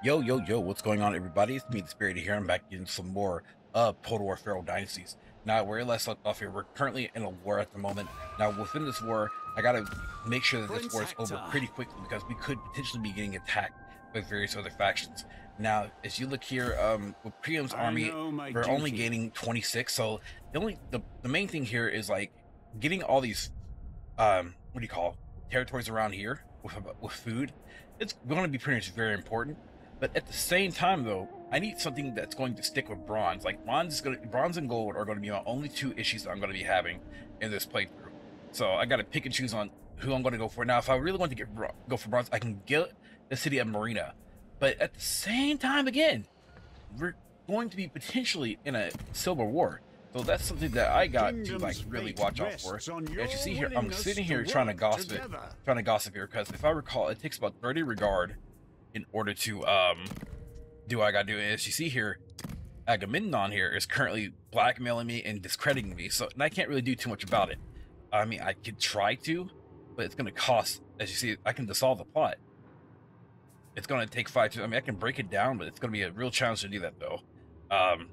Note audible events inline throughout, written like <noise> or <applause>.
Yo, yo, yo, what's going on, everybody? It's me, DisBearity here. I'm back in some more of Total War Pharaoh Dynasties. Now, where last left off here, we're currently in a war at the moment. Now, within this war, I gotta make sure that this war is over pretty quickly because we could potentially be getting attacked by various other factions. Now, as you look here, um, with Priam's army, we're duty. only gaining 26. So the only the, the main thing here is like getting all these, um, what do you call territories around here with with food. It's going to be pretty much very important but at the same time, though, I need something that's going to stick with bronze. Like bronze is going bronze and gold are going to be my only two issues that I'm going to be having in this playthrough. So I got to pick and choose on who I'm going to go for. Now, if I really want to get go for bronze, I can get the city of Myrina. But at the same time, again, we're going to be potentially in a silver war. So that's something that I got to like really watch out for. As you see here, I'm sitting here trying to gossip, it, trying to gossip here because if I recall, it takes about 30 regard in order to um do what I gotta do. As you see here, Agamemnon here is currently blackmailing me and discrediting me, so and I can't really do too much about it. I mean, I could try to, but it's gonna cost. As you see, I can dissolve the plot. It's gonna take five. To, I mean, I can break it down, but it's gonna be a real challenge to do that, though. Um,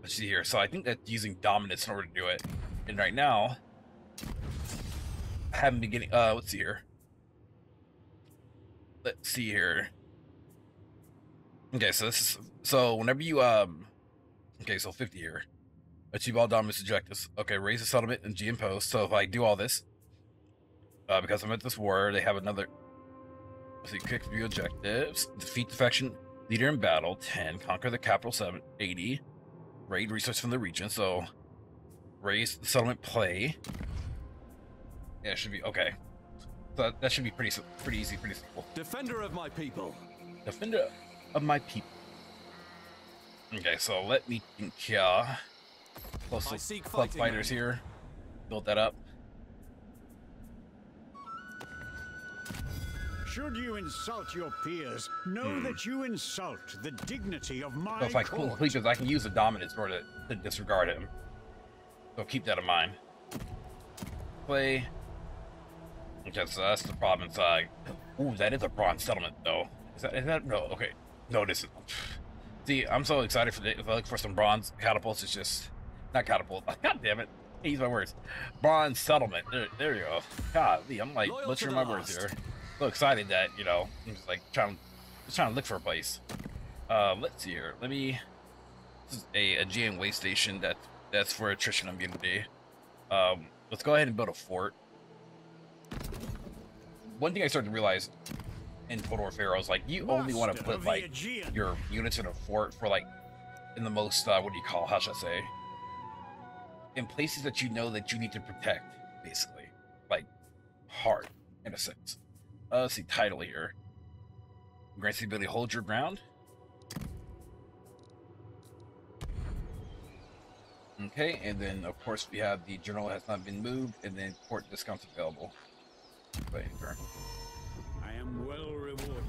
let's see here. So I think that using dominance in order to do it. And right now, I haven't been getting. Uh, let's see here. Let's see here. Okay, so this is so whenever you um okay, so 50 here. Achieve all dominance objectives. Okay, raise the settlement and GM post. So if I do all this, uh, because I'm at this war, they have another let's see, quick view objectives. Defeat the faction leader in battle, 10, conquer the capital 7, 80, raid resource from the region, so raise the settlement play. Yeah, it should be okay. So that should be pretty pretty easy, pretty simple. Defender of my people. Defender of my people. Okay, so let me think here. Plus club fighters here. Build that up. Should you insult your peers, know hmm. that you insult the dignity of my so if I court. complete this, I can use the dominance in order to, to disregard him. So keep that in mind. Play. Okay, so that's the problem inside. Ooh, that is a bronze settlement, though. Is that, is that, no, okay. No, this is. See, I'm so excited for the, if I look for some bronze catapults. It's just not catapult. <laughs> God damn it! Use my words. Bronze settlement. There, there you go. God, I'm like Loyal butchering my words here. So excited that you know I'm just like trying, just trying to look for a place. Uh, let's see here. Let me. This is a, a GM way station that that's for attrition immunity. Um, let's go ahead and build a fort. One thing I started to realize in Total War Pharaohs, like you only want to put like your units in a fort for like in the most uh, what do you call how should I say in places that you know that you need to protect, basically, like hard in a sense. Uh, let's see title here. Grants the ability to hold your ground. Okay, and then of course we have the general has not been moved, and then port discounts available. Am well rewarded.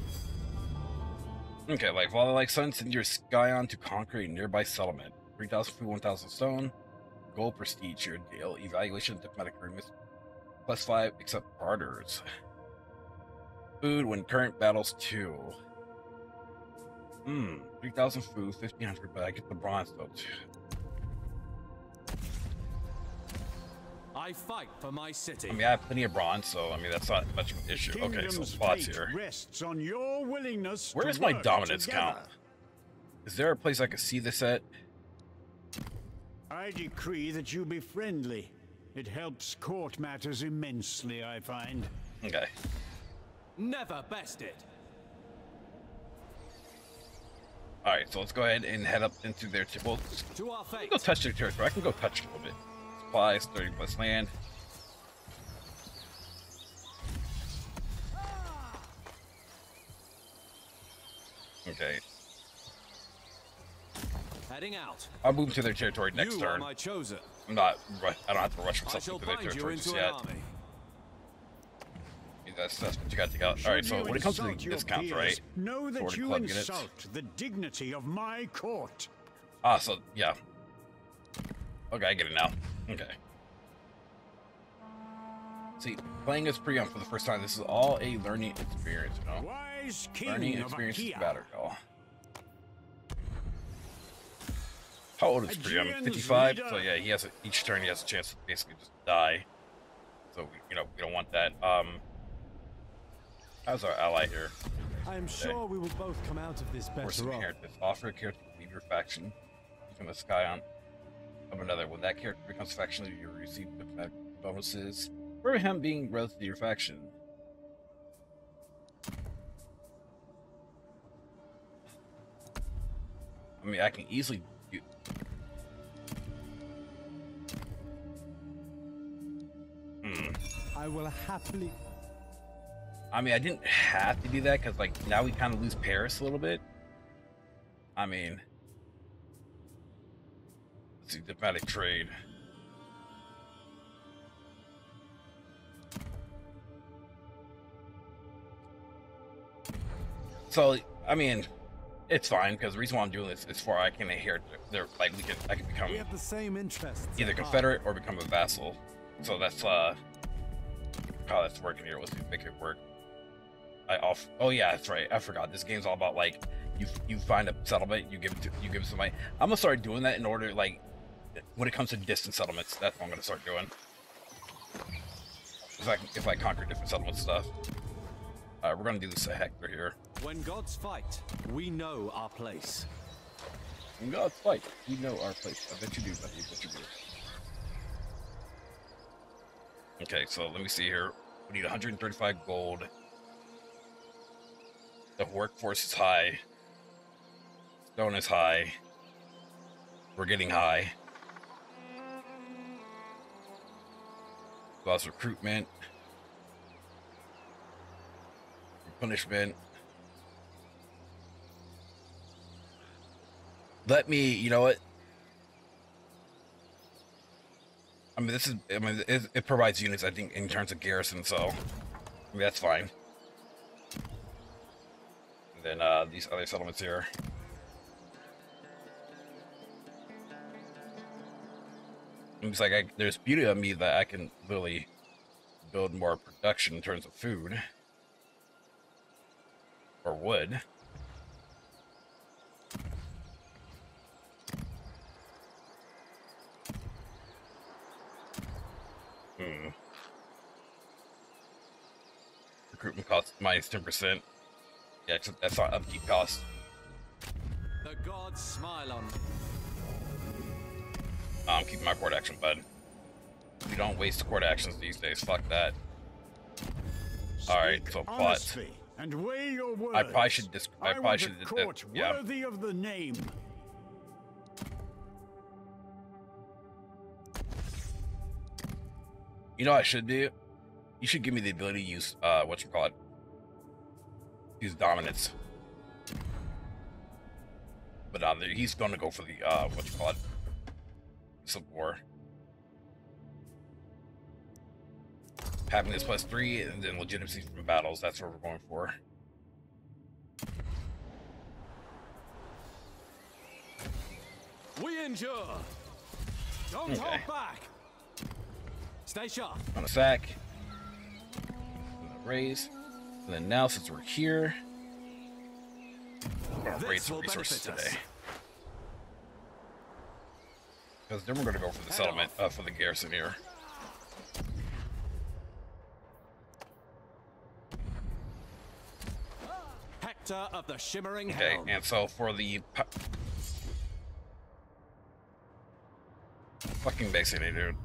Okay, like while like sun, send your scion to conquer a nearby settlement. 3,000 food, 1,000 stone. Gold prestige, your deal. Evaluation diplomatic agreements. Plus 5, except barters. Food when current battles 2. Hmm, 3,000 food, 1,500, but I get the bronze though. I fight for my city. I mean, I have plenty of bronze, so I mean that's not much of an issue. Kingdom's okay, so spots here. Rests on your willingness Where is my dominance together. count? Is there a place I can see this at? I decree that you be friendly. It helps court matters immensely, I find. Okay. Never bested. Alright, so let's go ahead and head up into their... Well, to our fate. go touch their territory. I can go touch a little bit supplies, 30 plus land. Okay. Heading out. I'll move to their territory next you turn. Are my chosen. I'm not. I don't have to rush myself into their territory just yet. That's, that's what you got to out. All right. So when it comes to the discounts, right? Know that you insult units. the dignity of my court. Ah, so yeah. Okay, I get it now. Okay. See, playing as Priam for the first time, this is all a learning experience, you know? Wise learning experience is better, it all. How old is Priam? 55? So yeah, he has a, each turn he has a chance to basically just die. So, we, you know, we don't want that. Um, how's our ally here? I am sure we will both come out of this better off. Offer a care to leave your faction. From the sky on of another. When that character becomes faction leader, you receive bonuses for him being relative to your faction. I mean, I can easily do. Hmm. I will happily. I mean, I didn't have to do that because, like, now we kind of lose Paris a little bit. I mean, let's see, diplomatic trade. So, I mean, it's fine because the reason why I'm doing this is for I can inherit. Their, like, we can, I can become We have the same interests. either. Confederate or become a vassal. So that's uh how that's working here. Let's make it work. I off. Oh yeah, that's right. I forgot. This game's all about like you you find a settlement, you give it to you give it to somebody. I'm gonna start doing that in order like when it comes to distant settlements. That's what I'm gonna start doing. If I if I conquer different settlement stuff. Alright, we're gonna do this a Hector here. When gods fight, we know our place. And God's fight. We know our place. I bet you do, buddy. I bet you do. Okay, so let me see here. We need 135 gold. The workforce is high. Stone is high. We're getting high. Lost recruitment. Punishment. Let me, you know what? I mean, this is, I mean, it, it provides units, I think, in terms of garrison, so, I mean, that's fine. And then, uh, these other settlements here. It's like I, there's beauty of me that I can literally build more production in terms of food. Or wood. Hmm. Recruitment cost minus 10%. Yeah, that's not upkeep cost. The gods smile on me. Oh, I'm keeping my court action, bud. We don't waste court actions these days. Fuck that. Alright, so plot. honestly and weigh your words. I probably should dis- I I probably should court yeah. worthy of the name. You know what I should do? You should give me the ability to use uh what you call it. Use dominance. But uh, he's gonna go for the uh what you call it. Civil War. Having this plus three and then legitimacy from battles, that's what we're going for. We endure. Don't Okay. hold back. Stay sharp. on a sack. Raise. And then now since we're here, we're gonna raise some resources today. us. today. Because then we're gonna go for the settlement, uh, for the garrison here. Hector of the Shimmering Okay, Helm. and so for the fucking basically, dude.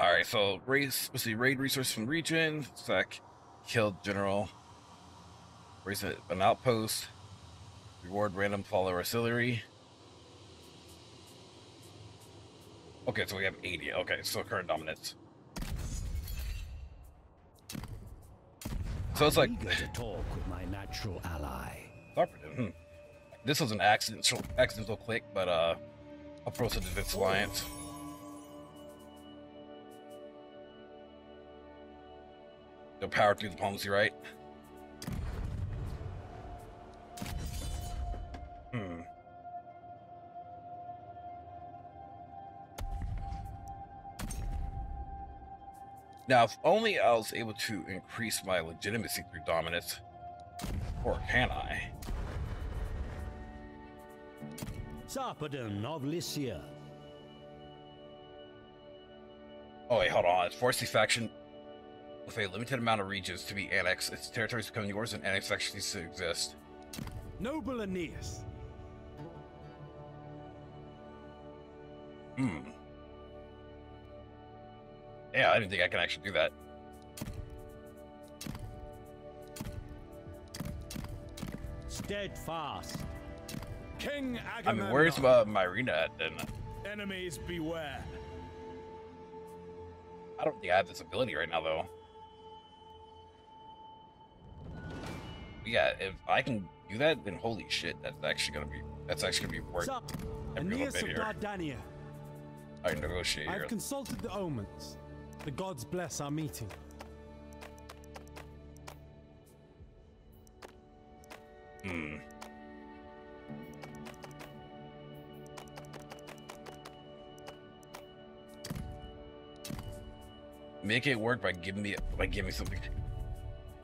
All right, so raise. Let's see, raid resource from region. sec, killed general. Raise an outpost. Reward random follower auxiliary. Okay, so we have 80. Okay, so current dominance. So it's like to talk with my natural ally. Operative. Hmm. This was an accidental accidental click, but uh, approach the Defense Alliance. No power through the diplomacy, right? Now, if only I was able to increase my legitimacy through dominance, or can I? Sarpedon of Lycia. Oh wait, hold on. Force the faction with a limited amount of regions to be annexed. Its territories become yours, and annex faction ceases to exist. Noble Aeneas. Hmm. Yeah, I didn't think I can actually do that. Steadfast. King Agamemnon. I mean, where's uh, Myrina at then? Enemies beware. I don't think I have this ability right now, though. Yeah, if I can do that, then holy shit, that's actually gonna be that's actually gonna be worth every little bit of here. Dardania. I negotiate. I've consulted the omens. The gods bless our meeting. Hmm. Make it work by giving me by giving me something.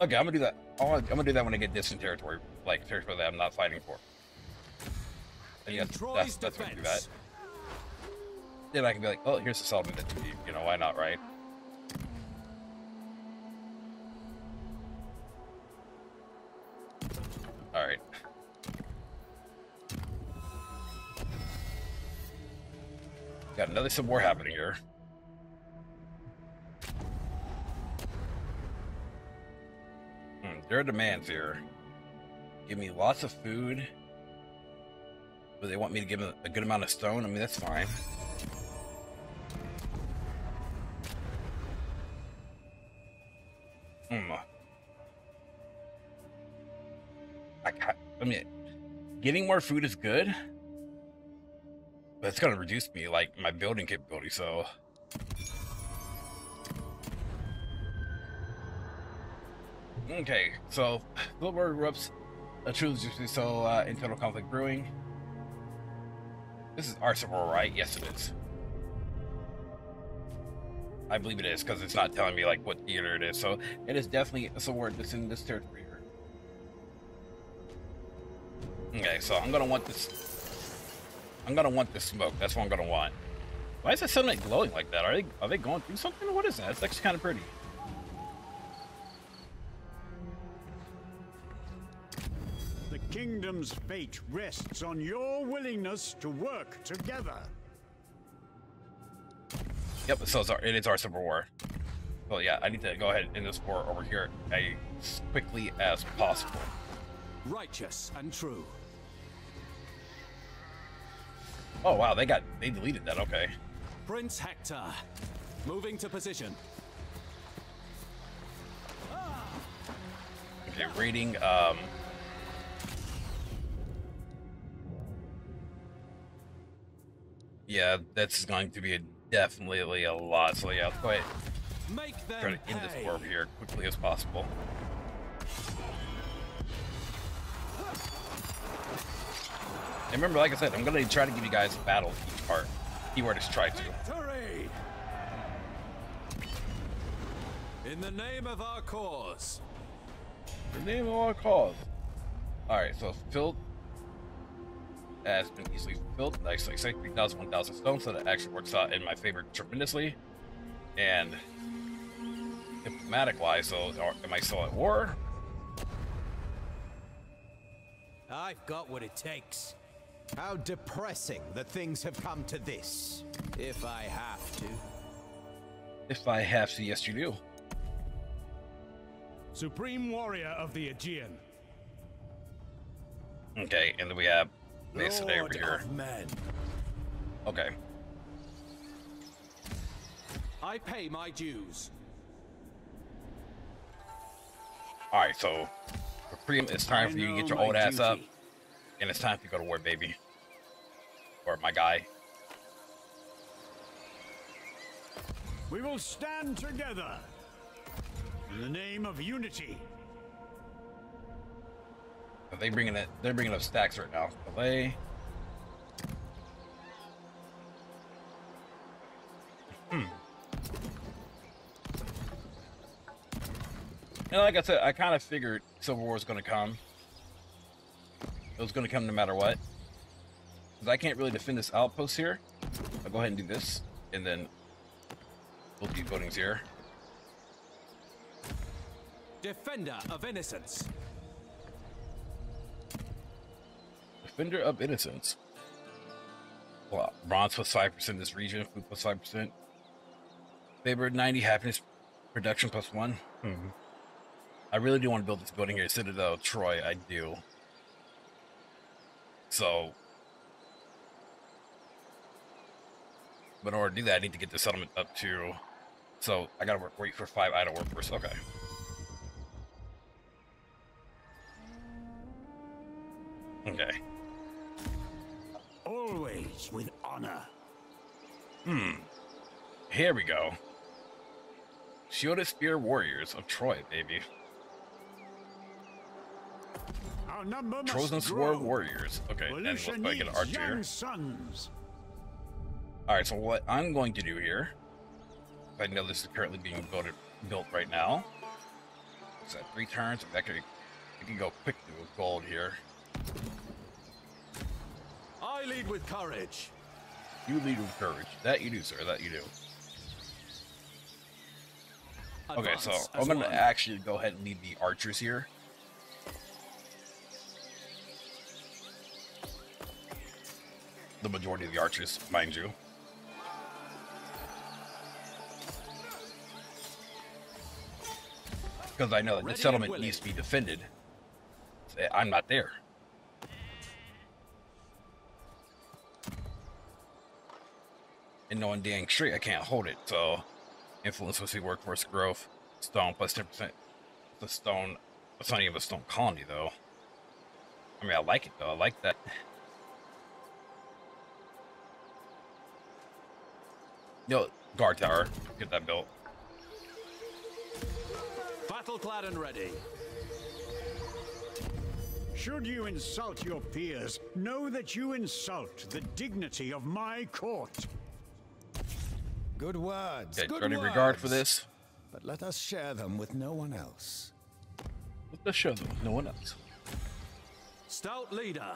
Okay, I'm gonna do that. I'm gonna do that when I get distant territory, like territory that I'm not fighting for. And In yes, Troy's that's that's gonna do that. Then I can be like, oh, here's the settlement that you. You know, why not, right? Got another some more happening here. Hmm, there are demands here. Give me lots of food. But they want me to give them a good amount of stone. I mean, that's fine. Hmm. I, ca- I mean, getting more food is good, it's gonna reduce me like my building capability. So, okay. So, War erupts. A truly so uh, internal conflict brewing. This is Arsenal, right? Yes, it is. I believe it is because it's not telling me like what theater it is. So it is definitely a sword that's in this territory here. Okay, so I'm gonna want this. I'm gonna want this smoke. That's what I'm gonna want. Why is that suddenly glowing like that? Are they are they going through something? What is that? It's actually kind of pretty. The kingdom's fate rests on your willingness to work together. Yep, so it's our, it is our civil war. Well, yeah, I need to go ahead and end this war over here as quickly as possible. Righteous and true. Oh wow, they got they deleted that. Okay. Prince Hector. Moving to position. Okay, rating. Um. Yeah, that's going to be a, definitely a lot. So yeah, let's go ahead Make them try to end this pay. war here quickly as possible. And remember, like I said, I'm gonna try to give you guys a battle each part. Keyword is try to. Victory! In the name of our cause. The name of our cause. Alright, so filled has been easily fulfilled. Nicely say 3,000, 1,000 stone, so that actually works out in my favor tremendously. And diplomatic wise, so are, am I still at war? I've got what it takes. How depressing that things have come to this. If I have to. If I have to, yes, you do. Supreme warrior of the Aegean. Okay, and then we have Mason over Lord here. of men. Okay. I pay my dues. Alright, so Priam, it's time for you to get your old ass up, duty. And it's time to go to war, baby. Or my guy. We will stand together in the name of unity. Are they bringing it? They're bringing up stacks right now. They. Hmm. And like I said, I kind of figured Civil War was going to come. It was going to come no matter what. Because I can't really defend this outpost here. I'll go ahead and do this, and then we'll do buildings here. Defender of innocence. Defender of Innocence. Well, bronze plus 5% in this region, food plus 5%. Favor 90, happiness production plus 1. Hmm. I really do want to build this building here, Citadel of Troy, I do. So, but in order to do that, I need to get the settlement up to. So, I gotta work, wait for 5 idle workers. Okay. Okay. Always with honor. Hmm. Here we go. Shielded Spear Warriors of Troy, baby. Trojan. Sword Warriors. Okay, and Volusia get an archer here. young sons. Alright, so what I'm going to do here, I know this is currently being built, built right now. Is that three turns? That could, can go quick to gold here. I lead with courage. You lead with courage. That you do, sir. That you do. Okay, so I'm gonna actually go ahead and lead the archers here. The majority of the archers, mind you. Because I know that the settlement needs to be defended. I'm not there. And knowing dang straight, I can't hold it. So, influence will see workforce growth. Stone plus 10%. The stone. It's not even a stone colony, though. I mean, I like it, though. I like that. Yo, guard tower. Get that built. Battle clad and ready. Should you insult your peers, know that you insult the dignity of my court. Good words. Okay, good any words. regard for this? But let us share them with no one else. Let's show them. No one else. Stout leader.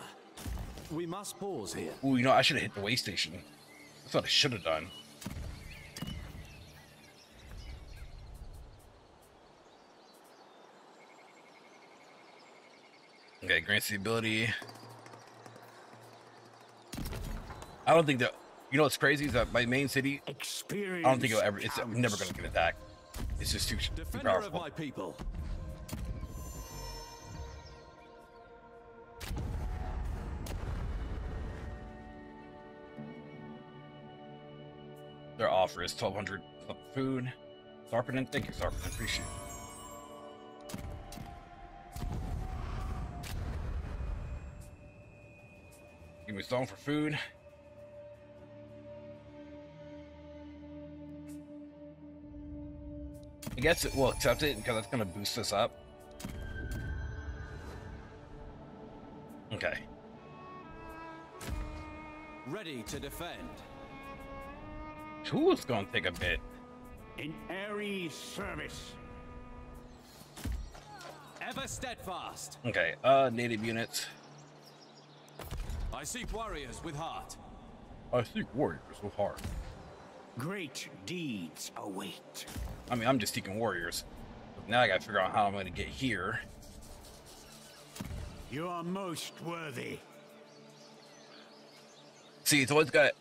We must pause here. Ooh, you know, I should have hit the way station. That's what I should have done. Okay, grants the ability. I don't think that. You know what's crazy is that my main city. Experience. I don't think it'll ever. It's counts. never going to get attacked. It's just too, too Defender of my people. Their offer is 1200 food. Sarpedon, thank you, Sarpedon. Appreciate it. Me stone for food. I guess it will accept it because that's going to boost us up. Okay. Ready to defend. It's going to take a bit. In airy service. Ever steadfast. Okay, uh, native units. I seek warriors with heart. I seek warriors with heart. Great deeds await. I mean, I'm just seeking warriors. But now I gotta figure out how I'm gonna get here. You are most worthy. See, it's always got,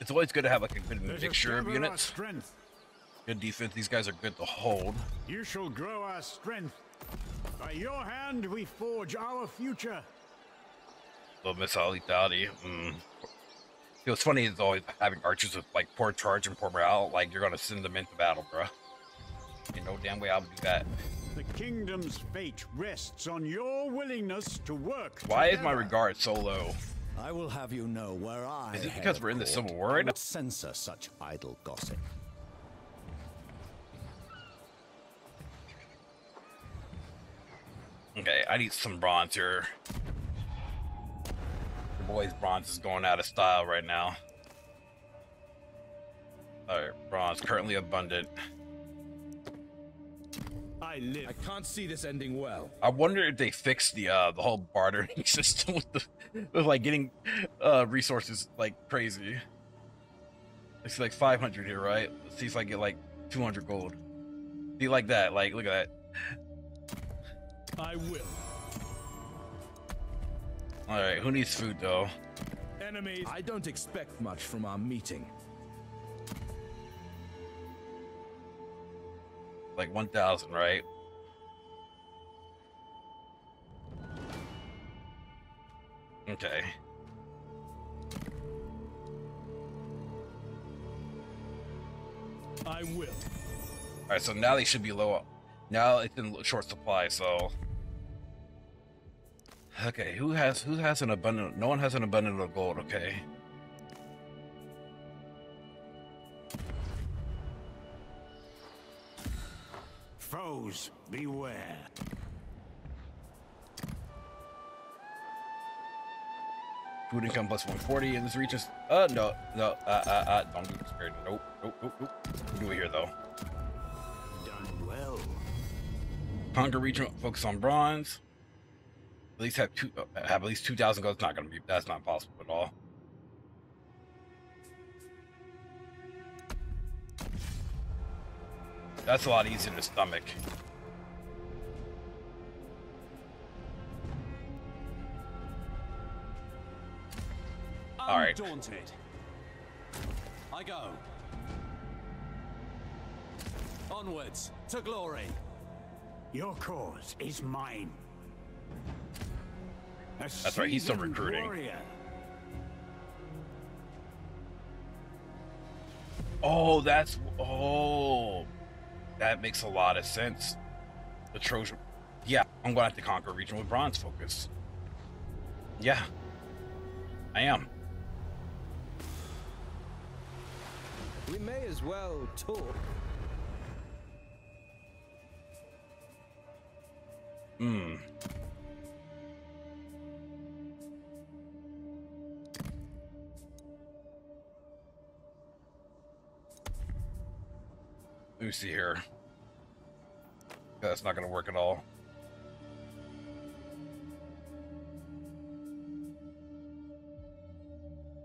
it's always good to have like a good Let us mixture of gather units. strength. Good defense. These guys are good to hold. You shall grow our strength. By your hand we forge our future. Little missile lethality. Mm. You know, what's funny is always having archers with like poor charge and poor morale. Like you're gonna send them into battle, bruh. Ain't no damn way I would do that. The kingdom's fate rests on your willingness to work. Why is my regard so low? I will have you know where I. Is it because we're in the Civil War I right now? Censor such idle gossip. Okay, I need some bronze here. Boys' bronze is going out of style right now. Alright, bronze currently abundant. I I live. I can't see this ending well. I wonder if they fixed the uh the whole bartering <laughs> system with the with like getting uh resources like crazy. It's like 500 here, right? Let's see if I get like 200 gold. See like that, like look at that. I will. All right, who needs food though? Enemies. I don't expect much from our meeting. Like 1,000, right? Okay. I will. All right, so now they should be low. Now it's in short supply, so. Okay, who has who has an abundant? No one has an abundant of gold. Okay. Foes, beware. Food income plus 140 and this reaches. Uh, no, no, uh, uh, uh, don't do this period. Nope, nope, nope, nope. Do it here though. Done well. Hunger region, focus on bronze. At least have two, uh, have at least 2,000 gold. It's not gonna be, that's not possible at all. That's a lot easier to stomach. All right. Undaunted. I go. Onwards to glory. Your cause is mine. A That's right, he's still recruiting. warrior. Oh, that's oh, that makes a lot of sense. The Trojan, yeah, I'm gonna have to conquer a region with bronze focus. Yeah, I am. We may as well talk. Hmm. See here. That's not gonna work at all.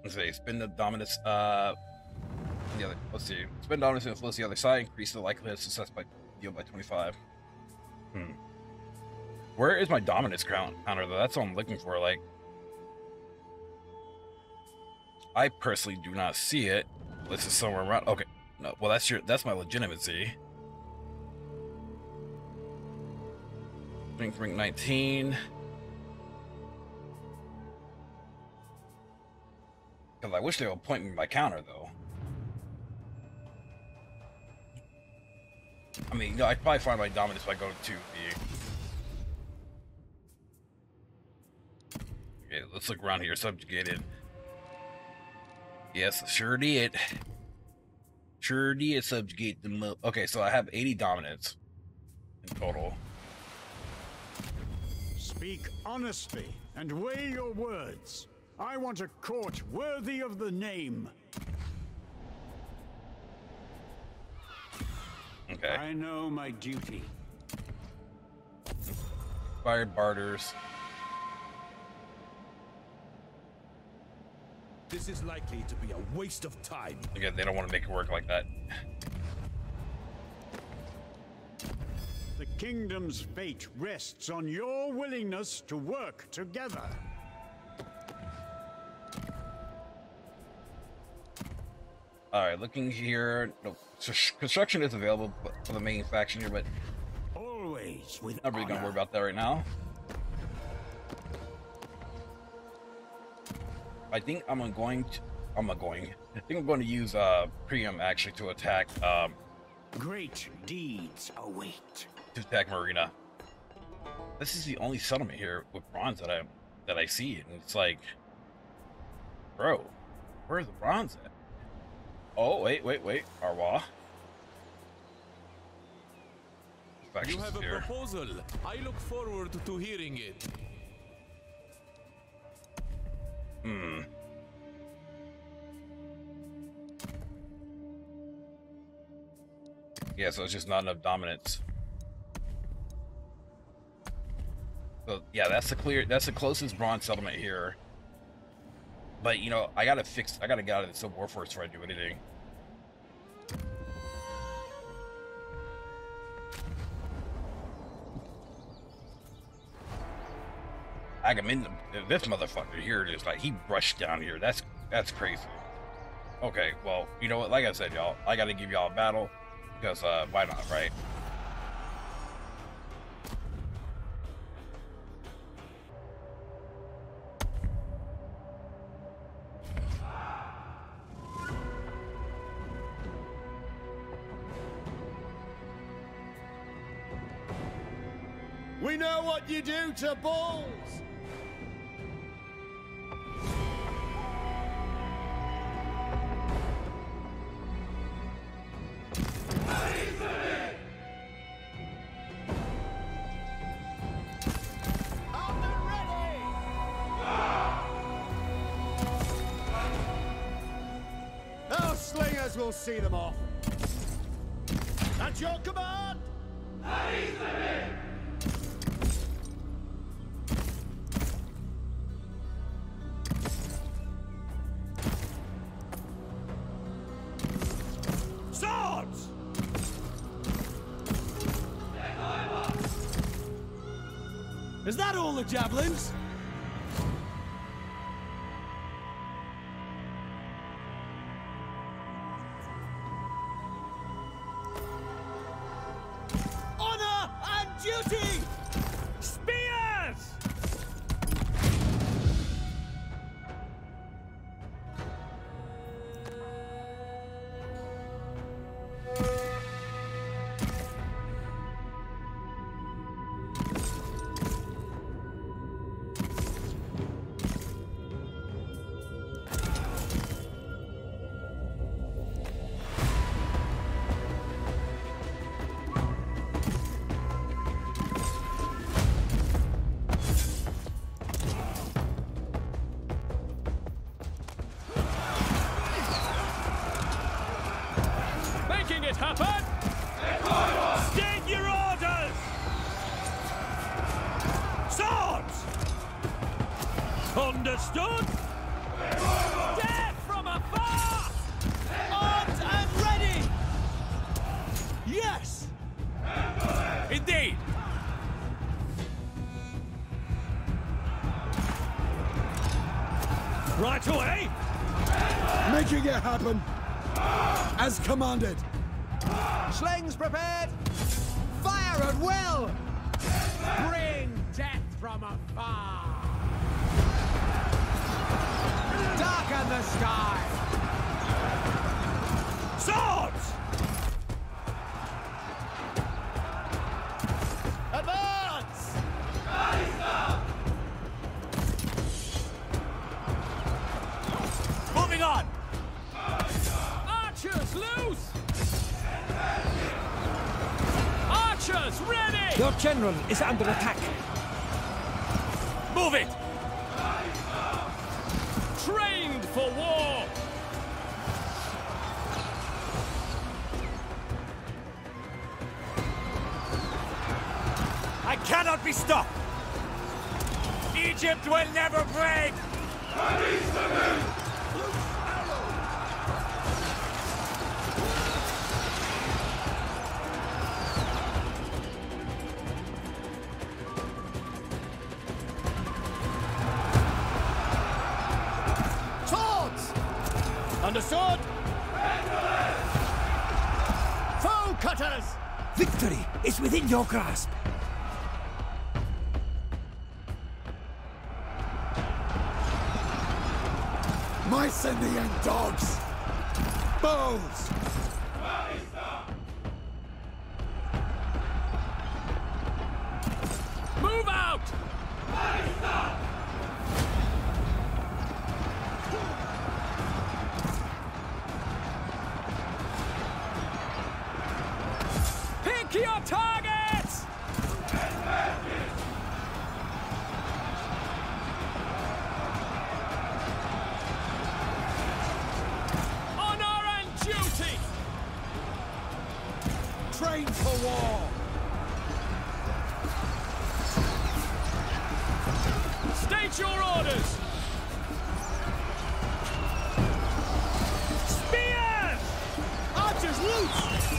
Let's see, spin the dominance, uh, the other, let's see, spin dominance and influence the other side, increase the likelihood of success by deal by 25. Hmm. Where is my dominance count counter though? That's what I'm looking for. Like, I personally do not see it. This is somewhere around. Okay, no. Well, that's your. That's my legitimacy. Strength rank 19. Because I wish they would point me my counter though. I mean, I'd probably find my dominance if I go to the Okay, let's look around here. Subjugated. Yes, sure did. Sure did subjugate them up. Okay, so I have 80 dominance in total. Speak honestly and weigh your words. I want a court worthy of the name. Okay. I know my duty. Fired barters. This is likely to be a waste of time. Again, they don't want to make it work like that. The kingdom's fate rests on your willingness to work together. Alright, looking here. No, construction is available for the main faction here, but Always with not really gonna worry about that right now. I think I'm going to. I'm going. I think I'm going to use uh Priam actually to attack um Great deeds await. to attack Myrina. This is the only settlement here with bronze that I that I see, and it's like, bro, where's the bronze at? Oh wait, wait, wait, Arwa. You have a here. proposal. I look forward to hearing it. Hmm. Yeah, so it's just not enough dominance. So yeah, that's the clear that's the closest bronze settlement here. But you know, I gotta fix I gotta get out of the Civil War first before I do anything. Agamemnon, this motherfucker here is like he rushed down here. That's that's crazy. Okay, well, you know what? Like I said, y'all, I gotta give y'all a battle because uh, why not, right? We know what you do to bulls! Slingers will see them off. At your command! Swords! Is that all the javelins? Commanded! Slings prepared! Fire at will! Bring death from afar! Darken the sky! General is under attack. Move it! Cutters! Victory is within your grasp. Mycenaean dogs! Bows! Move out! Targets! Honor and duty! Trained for war! At your orders! Spears! Archers loose!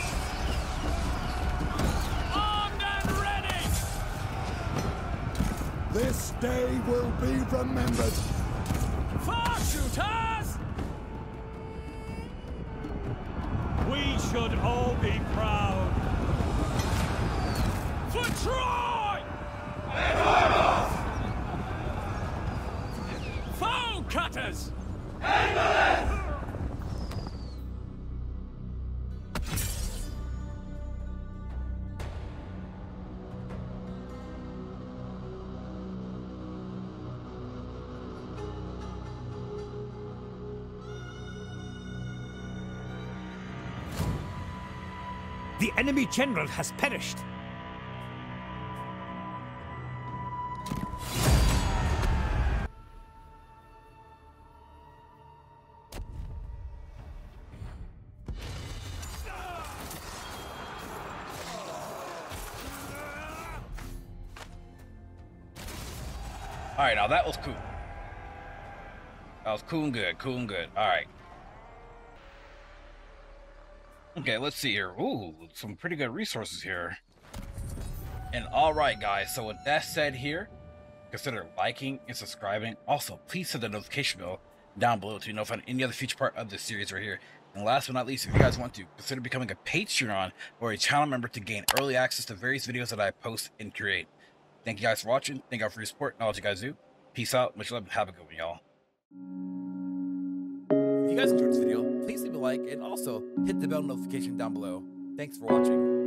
This day will be remembered. Far shooters! We should all be proud. For Troy! Enemy general has perished. All right, now that was cool. That was cool and good, cool and good. All right. Okay, let's see here. Ooh, some pretty good resources here. And all right, guys. So with that said, here, consider liking and subscribing. Also, please hit the notification bell down below to be notified on any other future part of this series right here. And last but not least, if you guys want to, consider becoming a Patreon or a channel member to gain early access to various videos that I post and create. Thank you guys for watching. Thank you all for your support and all that you guys do. Peace out. Much love. Have a good one, y'all. Guys enjoyed this video, please leave a like and also hit the bell notification down below. Thanks for watching.